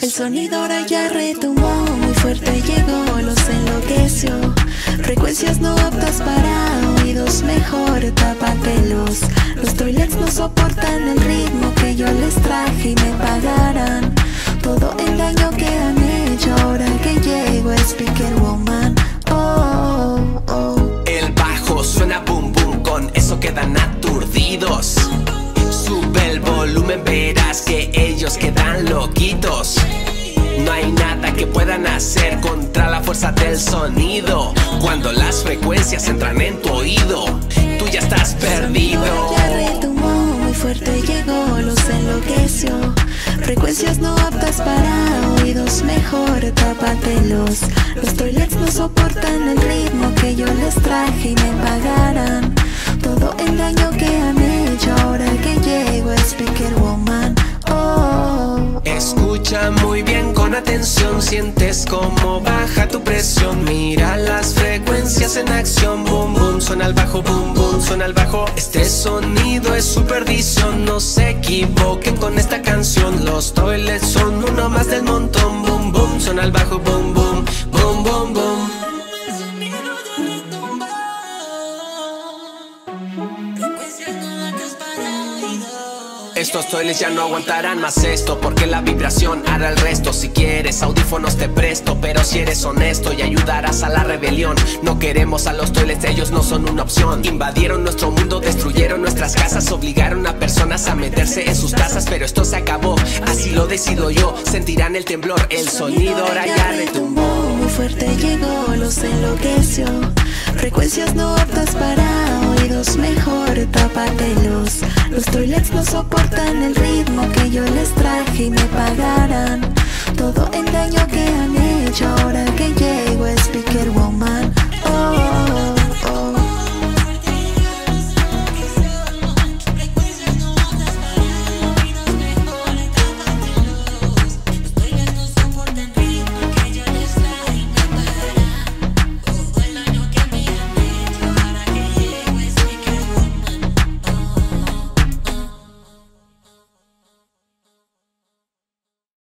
El sonido de que retumbó. Volumen, verás que ellos quedan loquitos. No hay nada que puedan hacer contra la fuerza del sonido. Cuando las frecuencias entran en tu oído, tú ya estás perdido. Ya retumbó, muy fuerte llegó, los enloqueció. Frecuencias no aptas para oídos, mejor tápatelos. Los toilets no soportan el ritmo que yo les traje sientes como baja tu presión. Mira las frecuencias en acción, boom boom, suena el bajo, boom boom, suena el bajo. Este sonido es su perdición, no se equivoquen con esta canción. Los toilets son uno más del montón, boom boom, suena el bajo, boom boom, boom boom boom. Estos toilets ya no aguantarán más esto Porque la vibración hará el resto Si quieres audífonos te presto Pero si eres honesto y ayudarás a la rebelión No queremos a los toilets, ellos no son una opción Invadieron nuestro mundo, destruyeron nuestras casas Obligaron a personas a meterse en sus casas Pero esto se acabó, así lo decido yo Sentirán el temblor, el sonido ahora ya retumbó Muy fuerte llegó, los enloqueció. Frecuencias no aptas para oídos, mejor tápatelos. Los toilets no soportan el ritmo que yo les traje y me pagarán